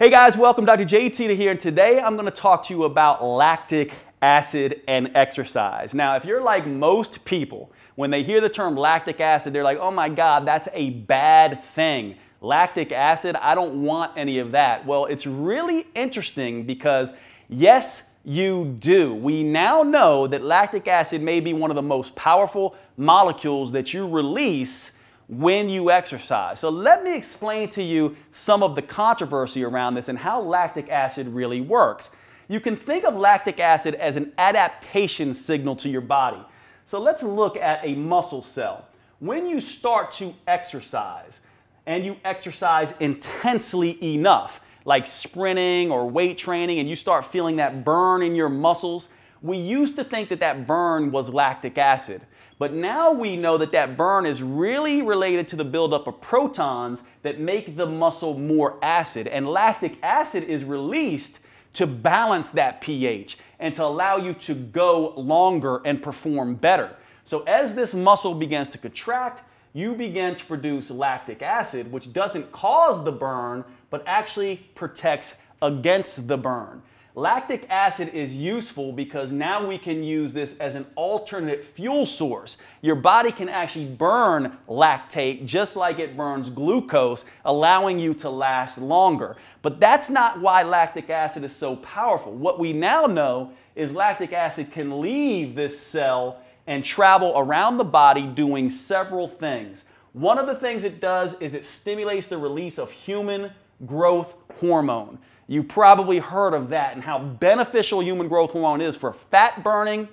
Hey guys, welcome. Dr. Jade Teta here, and today I'm going to talk to you about lactic acid and exercise. Now, if you're like most people, when they hear the term lactic acid, they're like, oh my God, that's a bad thing. Lactic acid, I don't want any of that. Well, it's really interesting because yes, you do. We now know that lactic acid may be one of the most powerful molecules that you release when you exercise. So let me explain to you some of the controversy around this and how lactic acid really works. You can think of lactic acid as an adaptation signal to your body. So let's look at a muscle cell. When you start to exercise, and you exercise intensely enough, like sprinting or weight training, and you start feeling that burn in your muscles, we used to think that that burn was lactic acid. But now we know that that burn is really related to the buildup of protons that make the muscle more acid. And lactic acid is released to balance that pH and to allow you to go longer and perform better. So as this muscle begins to contract, you begin to produce lactic acid, which doesn't cause the burn, but actually protects against the burn. Lactic acid is useful because now we can use this as an alternate fuel source. Your body can actually burn lactate just like it burns glucose, allowing you to last longer. But that's not why lactic acid is so powerful. What we now know is lactic acid can leave this cell and travel around the body doing several things. One of the things it does is it stimulates the release of human growth hormone. You probably heard of that and how beneficial human growth hormone is for fat burning,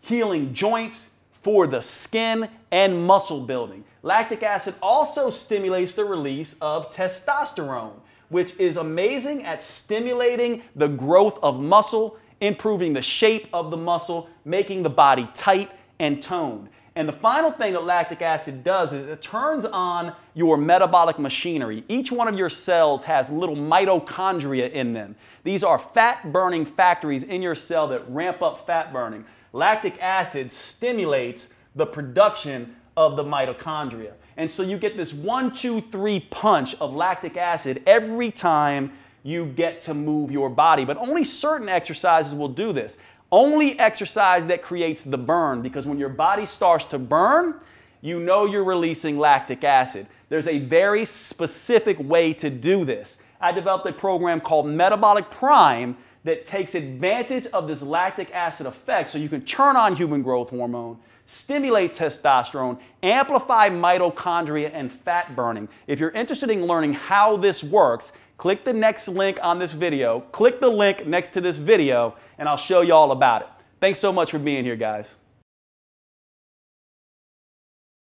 healing joints, for the skin and muscle building. Lactic acid also stimulates the release of testosterone, which is amazing at stimulating the growth of muscle, improving the shape of the muscle, making the body tight and toned. And the final thing that lactic acid does is it turns on your metabolic machinery. Each one of your cells has little mitochondria in them. These are fat burning factories in your cell that ramp up fat burning. Lactic acid stimulates the production of the mitochondria. And so you get this one, two, three punch of lactic acid every time you get to move your body. But only certain exercises will do this. Only exercise that creates the burn because when your body starts to burn, you know you're releasing lactic acid. There's a very specific way to do this. I developed a program called Metabolic Prime that takes advantage of this lactic acid effect so you can turn on human growth hormone, stimulate testosterone, amplify mitochondria and fat burning. If you're interested in learning how this works, click the next link on this video, click the link next to this video, and I'll show you all about it. Thanks so much for being here, guys.